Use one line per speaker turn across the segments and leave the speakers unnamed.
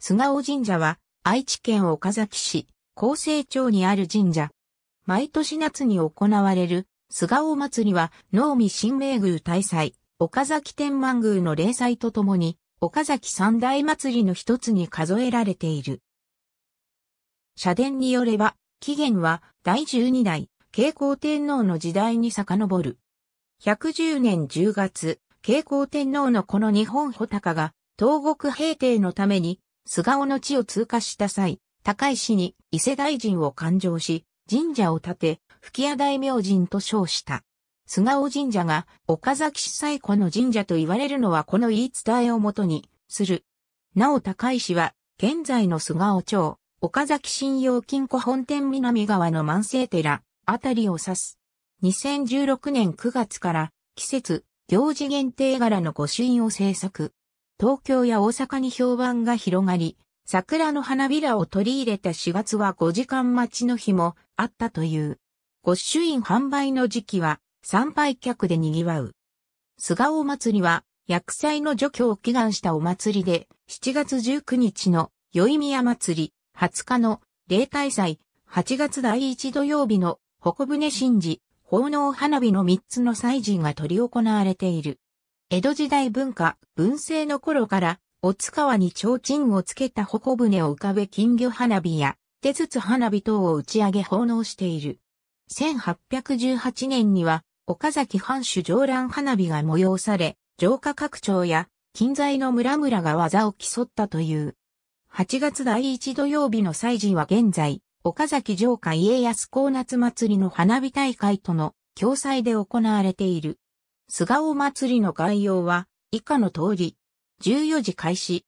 菅尾神社は愛知県岡崎市厚生町にある神社。毎年夏に行われる菅尾祭りは能見新明宮大祭、岡崎天満宮の霊祭とともに岡崎三大祭りの一つに数えられている。社殿によれば、起源は第12代慶光天皇の時代に遡る。110年10月、慶光天皇のこの日本穂高が東国平定のために菅尾の地を通過した際、高石に伊勢大臣を勘定し、神社を建て、吹屋大明神と称した。菅尾神社が岡崎市最古の神社と言われるのはこの言い伝えをもとにする。なお高石は現在の菅尾町、岡崎信用金庫本店南側の万世寺あたりを指す。2016年9月から季節、行事限定柄の御朱印を制作。東京や大阪に評判が広がり、桜の花びらを取り入れた4月は5時間待ちの日もあったという。御朱印販売の時期は参拝客で賑わう。菅尾祭りは薬剤の除去を祈願したお祭りで、7月19日の宵宮祭り、20日の霊大祭、8月第1土曜日の北船神事、奉納花火の3つの祭事が取り行われている。江戸時代文化、文政の頃から、お津川に提灯をつけた矛舟を浮かべ金魚花火や、手筒花火等を打ち上げ奉納している。1818年には、岡崎藩主上覧花火が催され、城下拡張や、近在の村々が技を競ったという。8月第1土曜日の祭事は現在、岡崎城下家康公夏祭りの花火大会との共催で行われている。菅尾祭りの概要は以下の通り。14時開始。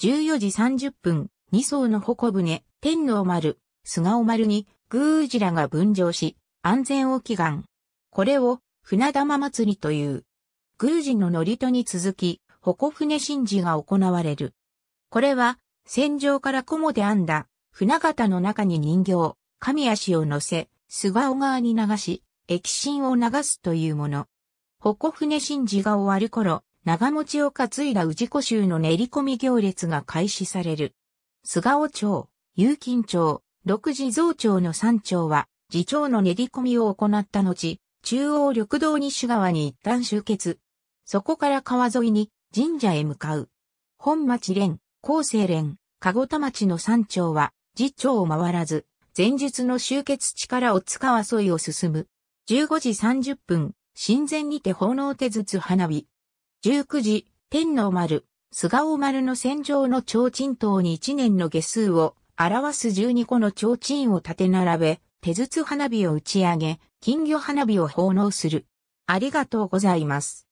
14時30分、2層の矛舟、天皇丸、菅尾丸に、宮司らが分乗し、安全を祈願。これを、船玉祭りという。宮司の祝詞に続き、矛船神事が行われる。これは、戦場から菰で編んだ、船型の中に人形、神足を乗せ、菅尾川に流し、液芯を流すというもの。矛船神事が終わる頃、長持ちを担いだ氏子衆の練り込み行列が開始される。菅尾町、有金町、六地蔵町の三町は、次町の練り込みを行った後、中央緑道西側に一旦集結。そこから川沿いに神社へ向かう。本町連、厚生連、籠田町の山町は、次町を回らず、前述の集結地からお津川沿いを進む。15時30分、神前にて奉納手筒花火。19時、天皇丸、菅尾丸の戦場の提灯塔に1年の下数を表す12個の提灯を立て並べ、手筒花火を打ち上げ、金魚花火を奉納する。ありがとうございます。